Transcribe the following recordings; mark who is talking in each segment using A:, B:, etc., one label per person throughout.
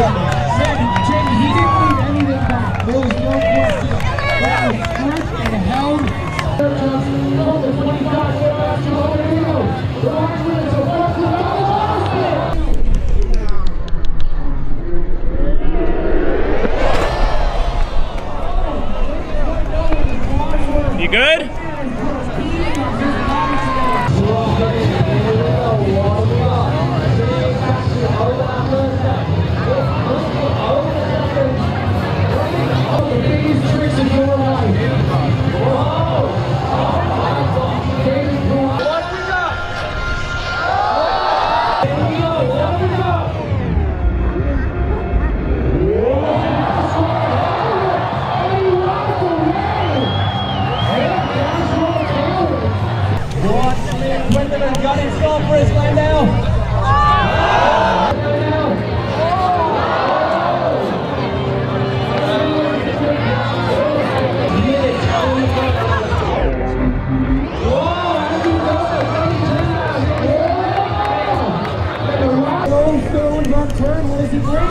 A: Jamie, Rolling Stones on turn, Lizzie Brink. Two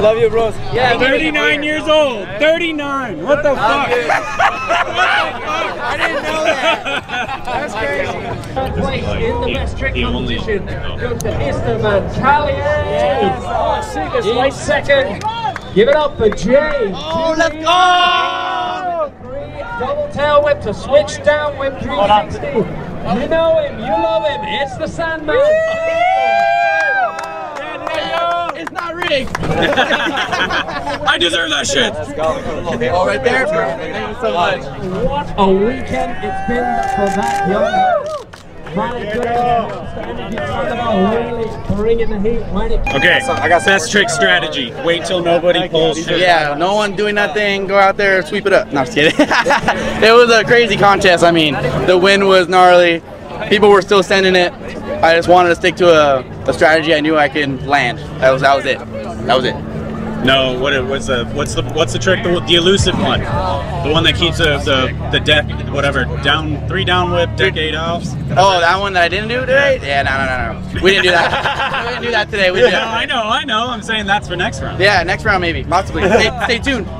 B: Love you, bros. Yeah,
C: 39 years old. 39. What the fuck?
B: I didn't know that. That's crazy.
D: place in the best trick competition goes to Esteban Caliente. Oh, see this late second. Give it up for Jay. Oh, let's go! Double tail whip to switch down whip 360. You know him, you love him. It's the Sandman.
C: It's not rigged. I deserve that shit.
B: Oh, right there, bro. Thank you so much.
D: What a weekend it's been for that young man. Okay, I
C: got best trick strategy. Wait till nobody pulls.
B: Yeah, no one doing nothing. Go out there, sweep it up. No, I'm just kidding. it was a crazy contest. I mean, the wind was gnarly. People were still sending it. I just wanted to stick to a, a strategy I knew I could land. That was that was it. That was it.
C: No, what it was the what's the what's the trick? The, the elusive one, the one that keeps the the, the deck whatever down three down whip deck eight offs.
B: Oh, that one that I didn't do today? Yeah, no, no, no, no. We didn't do that. we didn't do that today. We did
C: No, I know, I know. I'm saying that's for next round.
B: Yeah, next round maybe, possibly. Stay, stay tuned.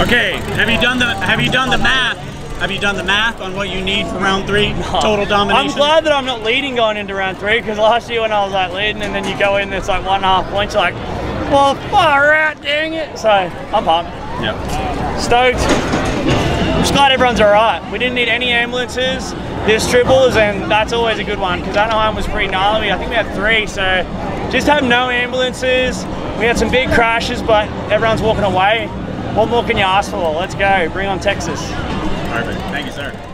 C: okay, have you done the have you done the math? Have you done the math on what you need for round three? Total domination.
E: I'm glad that I'm not leading going into round three because last year when I was like leading and then you go in, it's like one and a half points, you're like, well, far out, dang it. So I'm pumped,
C: Yeah.
E: stoked. I'm just glad everyone's all right. We didn't need any ambulances. There's triples, and that's always a good one because Anaheim was pretty gnarly. I think we had three, so just have no ambulances. we had some big crashes, but everyone's walking away. What more can you ask for? Let's go. Bring on Texas.
C: Perfect. Thank you, sir.